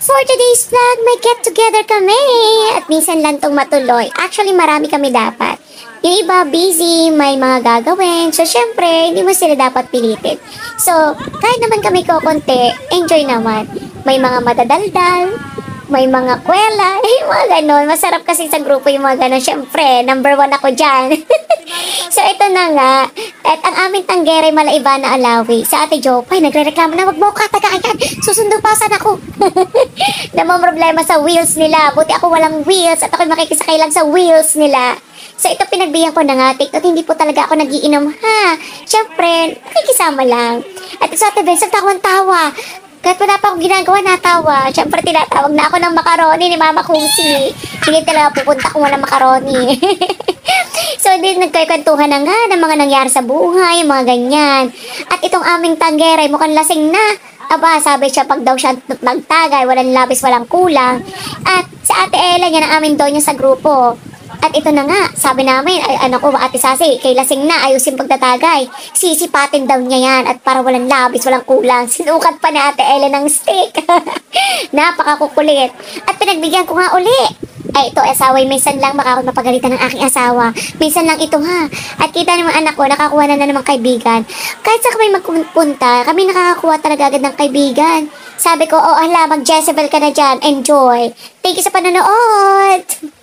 For today's vlog, may get together kami. At minsan lang tong matuloy. Actually, marami kami dapat. Yung iba busy, may mga gagawin. So, syempre, hindi mo sila dapat pilitin. So, kahit naman kami ko konti, enjoy naman. May mga madadaldal, may mga kwela, eh, mga ganon. Masarap kasi sa grupo yung mga ganon. Syempre, number one ako dyan. so, ito na nga. At ang aming tanggere, malaiba na alawi. Sa ate Jopay, nagre-reklamo na, wag mo katagayan. Susundo pa saan ako. Namang problema sa wheels nila. Buti ako walang wheels at ako'y makikisakay lang sa wheels nila. So, ito pinagbigyan ko na nga, TikTok, hindi po talaga ako nagiinom, ha? Siyempre, nakikisama lang. At sa ate Benz, tawa-tawa. Kahit wala pa akong ginagawa, natawa. Siyempre, tinatawag na ako ng macaroni ni Mama Kusi. Hindi talaga pupunta kung walang macaroni. so, din nagkikwentuhan na nga ng mga nangyari sa buhay, mga ganyan. At itong aming tanggere, mukhang lasing na. Aba, sabi siya, pag daw siya nagtagay, walang labis, walang kulang. At sa ate Ella, yan ang aming donya sa grupo. At ito na nga, sabi namin, ay, ano ko, ate Sasi, kay lasing na, ayusin pagtatagay. Sisipatin daw niya yan at para walang labis, walang kulang. Sinukat pa ni ate Ella ng stick. Napakakukulit. At pinagbigyan ko nga uli. Ay, ito, asaway, minsan lang makakot mapagalitan ng aking asawa. Minsan lang ito, ha. At kita naman anak ko, nakakuha na na namang kaibigan. Kahit sa kami magpunta, kami nakakakuha talaga agad ng kaibigan. Sabi ko, oh, ala, mag-Jezebel ka na dyan. Enjoy. Thank you sa panonood.